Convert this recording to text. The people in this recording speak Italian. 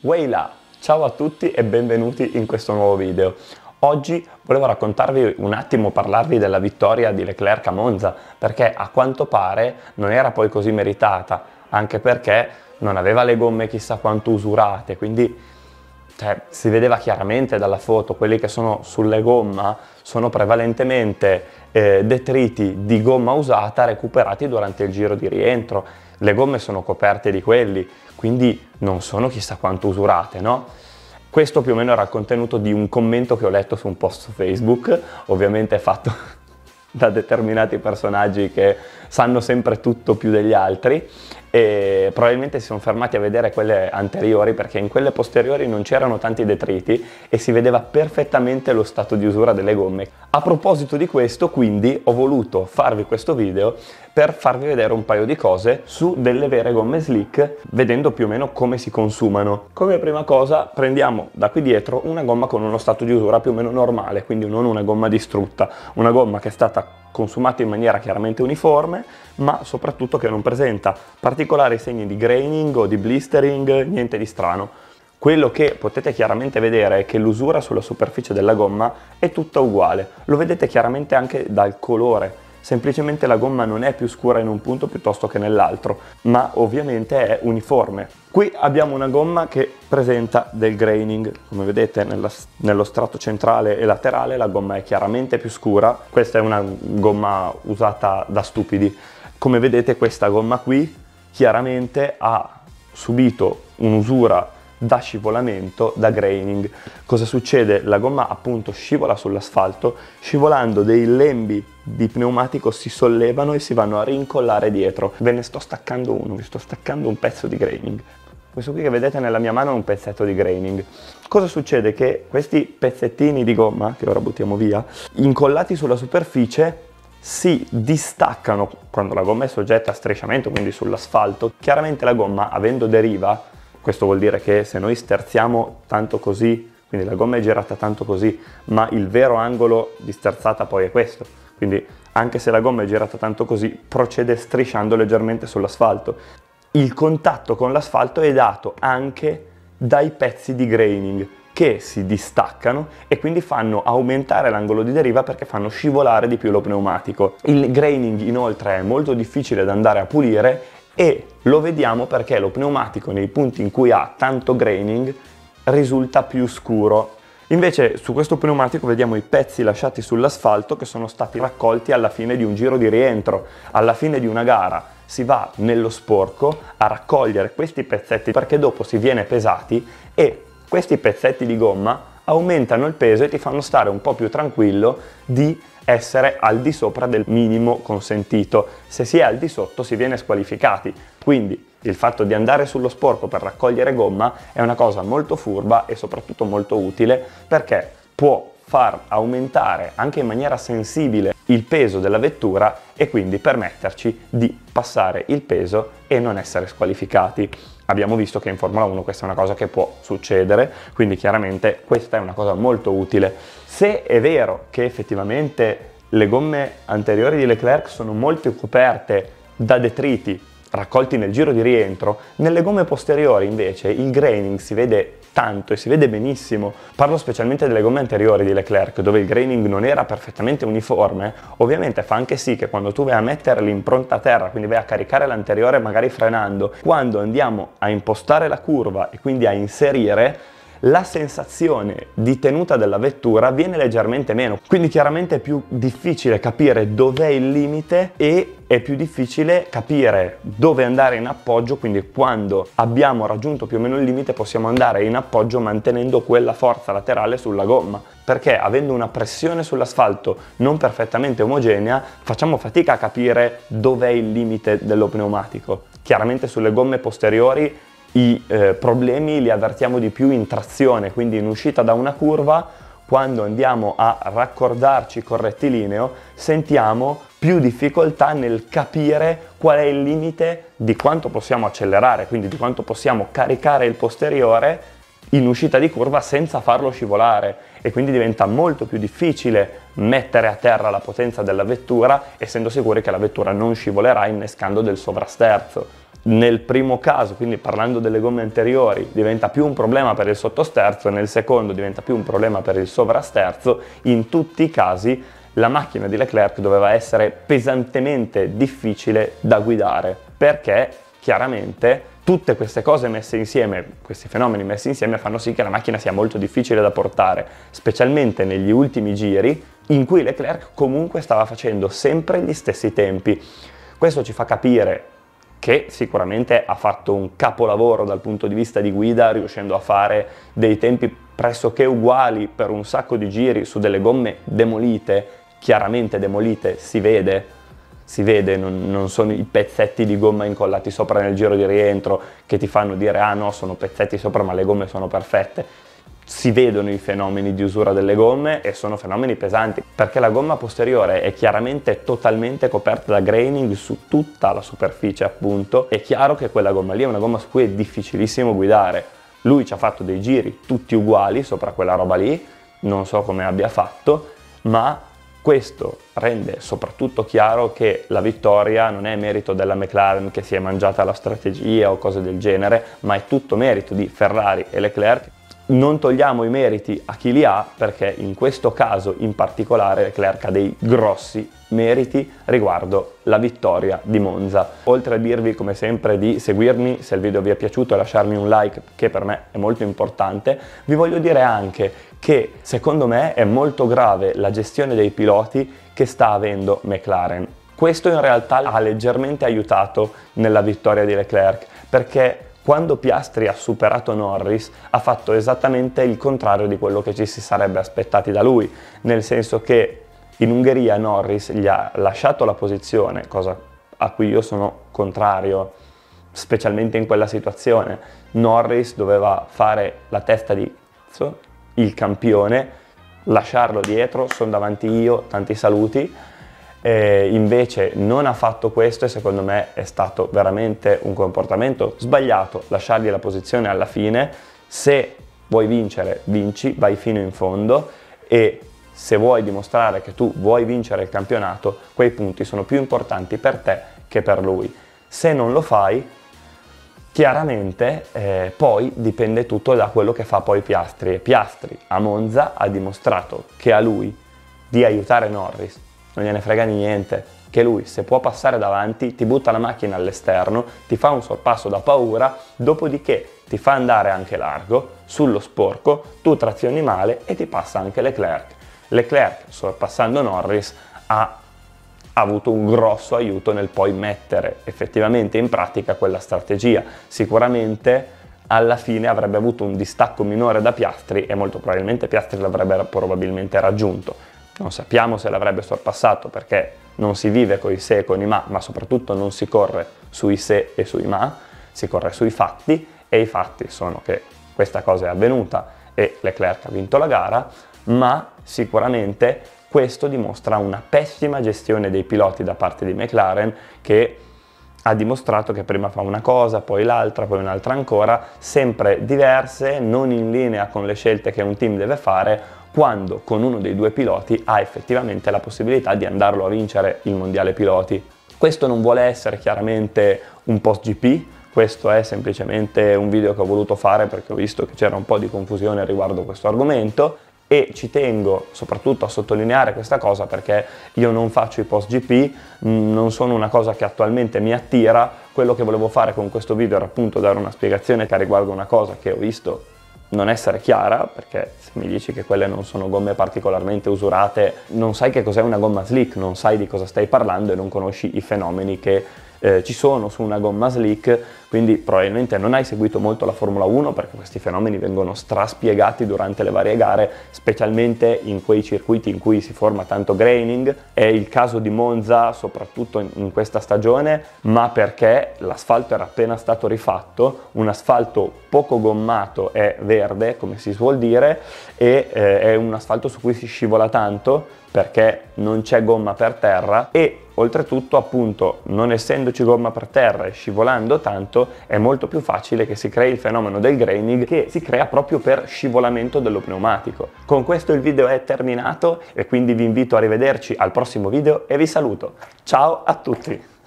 Weila! Ciao a tutti e benvenuti in questo nuovo video. Oggi volevo raccontarvi un attimo, parlarvi della vittoria di Leclerc a Monza, perché a quanto pare non era poi così meritata, anche perché non aveva le gomme chissà quanto usurate, quindi cioè, si vedeva chiaramente dalla foto, quelli che sono sulle gomma sono prevalentemente eh, detriti di gomma usata recuperati durante il giro di rientro. Le gomme sono coperte di quelli, quindi non sono chissà quanto usurate, no? Questo più o meno era il contenuto di un commento che ho letto su un post su Facebook, ovviamente fatto da determinati personaggi che sanno sempre tutto più degli altri e probabilmente si sono fermati a vedere quelle anteriori perché in quelle posteriori non c'erano tanti detriti e si vedeva perfettamente lo stato di usura delle gomme. A proposito di questo quindi ho voluto farvi questo video per farvi vedere un paio di cose su delle vere gomme slick vedendo più o meno come si consumano. Come prima cosa prendiamo da qui dietro una gomma con uno stato di usura più o meno normale, quindi non una gomma distrutta, una gomma che è stata consumata in maniera chiaramente uniforme ma soprattutto che non presenta particolari segni di graining o di blistering, niente di strano. Quello che potete chiaramente vedere è che l'usura sulla superficie della gomma è tutta uguale, lo vedete chiaramente anche dal colore, semplicemente la gomma non è più scura in un punto piuttosto che nell'altro, ma ovviamente è uniforme. Qui abbiamo una gomma che presenta del graining, come vedete nella, nello strato centrale e laterale la gomma è chiaramente più scura, questa è una gomma usata da stupidi. Come vedete questa gomma qui chiaramente ha subito un'usura da scivolamento, da graining. Cosa succede? La gomma appunto scivola sull'asfalto, scivolando dei lembi di pneumatico si sollevano e si vanno a rincollare dietro. Ve ne sto staccando uno, vi sto staccando un pezzo di graining. Questo qui che vedete nella mia mano è un pezzetto di graining. Cosa succede? Che questi pezzettini di gomma, che ora buttiamo via, incollati sulla superficie, si distaccano quando la gomma è soggetta a strisciamento, quindi sull'asfalto. Chiaramente la gomma, avendo deriva, questo vuol dire che se noi sterziamo tanto così, quindi la gomma è girata tanto così, ma il vero angolo di sterzata poi è questo. Quindi anche se la gomma è girata tanto così, procede strisciando leggermente sull'asfalto. Il contatto con l'asfalto è dato anche dai pezzi di graining che si distaccano e quindi fanno aumentare l'angolo di deriva perché fanno scivolare di più lo pneumatico. Il graining inoltre è molto difficile da andare a pulire e lo vediamo perché lo pneumatico nei punti in cui ha tanto graining risulta più scuro. Invece su questo pneumatico vediamo i pezzi lasciati sull'asfalto che sono stati raccolti alla fine di un giro di rientro, alla fine di una gara si va nello sporco a raccogliere questi pezzetti perché dopo si viene pesati e questi pezzetti di gomma aumentano il peso e ti fanno stare un po' più tranquillo di essere al di sopra del minimo consentito. Se si è al di sotto si viene squalificati. Quindi il fatto di andare sullo sporco per raccogliere gomma è una cosa molto furba e soprattutto molto utile perché può far aumentare anche in maniera sensibile il peso della vettura e quindi permetterci di passare il peso e non essere squalificati. Abbiamo visto che in Formula 1 questa è una cosa che può succedere, quindi chiaramente questa è una cosa molto utile. Se è vero che effettivamente le gomme anteriori di Leclerc sono molto coperte da detriti raccolti nel giro di rientro, nelle gomme posteriori invece il graining si vede tanto e si vede benissimo. Parlo specialmente delle gomme anteriori di Leclerc, dove il graining non era perfettamente uniforme. Ovviamente fa anche sì che quando tu vai a mettere l'impronta a terra, quindi vai a caricare l'anteriore magari frenando, quando andiamo a impostare la curva e quindi a inserire, la sensazione di tenuta della vettura viene leggermente meno. Quindi chiaramente è più difficile capire dov'è il limite e è più difficile capire dove andare in appoggio, quindi quando abbiamo raggiunto più o meno il limite possiamo andare in appoggio mantenendo quella forza laterale sulla gomma, perché avendo una pressione sull'asfalto non perfettamente omogenea facciamo fatica a capire dov'è il limite dello pneumatico. Chiaramente sulle gomme posteriori i eh, problemi li avvertiamo di più in trazione, quindi in uscita da una curva, quando andiamo a raccordarci col rettilineo, sentiamo più difficoltà nel capire qual è il limite di quanto possiamo accelerare, quindi di quanto possiamo caricare il posteriore in uscita di curva senza farlo scivolare e quindi diventa molto più difficile mettere a terra la potenza della vettura essendo sicuri che la vettura non scivolerà innescando del sovrasterzo. Nel primo caso, quindi parlando delle gomme anteriori, diventa più un problema per il sottosterzo, nel secondo diventa più un problema per il sovrasterzo, in tutti i casi la macchina di Leclerc doveva essere pesantemente difficile da guidare, perché chiaramente tutte queste cose messe insieme, questi fenomeni messi insieme fanno sì che la macchina sia molto difficile da portare, specialmente negli ultimi giri in cui Leclerc comunque stava facendo sempre gli stessi tempi. Questo ci fa capire che sicuramente ha fatto un capolavoro dal punto di vista di guida, riuscendo a fare dei tempi pressoché uguali per un sacco di giri su delle gomme demolite, chiaramente demolite, si vede, si vede, non, non, sono i pezzetti di gomma incollati sopra nel giro di rientro che ti fanno dire ah no, sono pezzetti sopra ma le gomme sono perfette si vedono i fenomeni di usura delle gomme e sono fenomeni pesanti perché la gomma posteriore è chiaramente totalmente coperta da graining su tutta la superficie appunto. È chiaro che quella gomma lì è una gomma su cui è difficilissimo guidare. Lui ci ha fatto dei giri tutti uguali sopra quella roba lì non so come abbia fatto ma questo rende soprattutto chiaro che la vittoria non è merito della McLaren che si è mangiata la strategia o cose del genere, ma è tutto merito di Ferrari e Leclerc non togliamo i meriti a chi li ha perché in questo caso in particolare Leclerc ha dei grossi meriti riguardo la vittoria di Monza. Oltre a dirvi come sempre di seguirmi se il video vi è piaciuto e lasciarmi un like che per me è molto importante, vi voglio dire anche che secondo me è molto grave la gestione dei piloti che sta avendo McLaren. Questo in realtà ha leggermente aiutato nella vittoria di Leclerc perché quando Piastri ha superato Norris ha fatto esattamente il contrario di quello che ci si sarebbe aspettati da lui, nel senso che in Ungheria Norris gli ha lasciato la posizione, cosa a cui io sono contrario, specialmente in quella situazione. Norris doveva fare la testa di il campione, lasciarlo dietro, sono davanti io, tanti saluti, eh, invece non ha fatto questo e secondo me è stato veramente un comportamento sbagliato. Lasciargli la posizione alla fine. Se vuoi vincere vinci vai fino in fondo e se vuoi dimostrare che tu vuoi vincere il campionato quei punti sono più importanti per te che per lui. Se non lo fai chiaramente eh, poi dipende tutto da quello che fa poi Piastri. E Piastri a Monza ha dimostrato che a lui di aiutare Norris non gliene frega niente, che lui se può passare davanti ti butta la macchina all'esterno, ti fa un sorpasso da paura, dopodiché ti fa andare anche largo sullo sporco, tu trazioni male e ti passa anche Leclerc. Leclerc, sorpassando Norris, ha avuto un grosso aiuto nel poi mettere effettivamente in pratica quella strategia. Sicuramente alla fine avrebbe avuto un distacco minore da Piastri e molto probabilmente Piastri l'avrebbe probabilmente raggiunto non sappiamo se l'avrebbe sorpassato perché non si vive con i se e con i ma, ma soprattutto non si corre sui se e sui ma, si corre sui fatti e i fatti sono che questa cosa è avvenuta e Leclerc ha vinto la gara, ma sicuramente questo dimostra una pessima gestione dei piloti da parte di McLaren che ha dimostrato che prima fa una cosa, poi l'altra, poi un'altra ancora, sempre diverse, non in linea con le scelte che un team deve fare quando con uno dei due piloti ha effettivamente la possibilità di andarlo a vincere il mondiale piloti. Questo non vuole essere chiaramente un post GP, questo è semplicemente un video che ho voluto fare perché ho visto che c'era un po' di confusione riguardo questo argomento e ci tengo soprattutto a sottolineare questa cosa perché io non faccio i post GP, non sono una cosa che attualmente mi attira, quello che volevo fare con questo video era appunto dare una spiegazione che riguarda una cosa che ho visto non essere chiara, perché se mi dici che quelle non sono gomme particolarmente usurate, non sai che cos'è una gomma slick, non sai di cosa stai parlando e non conosci i fenomeni che eh, ci sono su una gomma slick, quindi probabilmente non hai seguito molto la Formula 1 perché questi fenomeni vengono straspiegati durante le varie gare, specialmente in quei circuiti in cui si forma tanto graining. È il caso di Monza soprattutto in, questa stagione, ma perché l'asfalto era appena stato rifatto, un asfalto poco gommato e verde, come si suol dire, e eh, è un asfalto su cui si scivola tanto perché non c'è gomma per terra e oltretutto appunto non essendoci gomma per terra e scivolando tanto è molto più facile che si crei il fenomeno del graining che si crea proprio per scivolamento dello pneumatico. Con questo il video è terminato e quindi vi invito a rivederci al prossimo video e vi saluto. Ciao a tutti!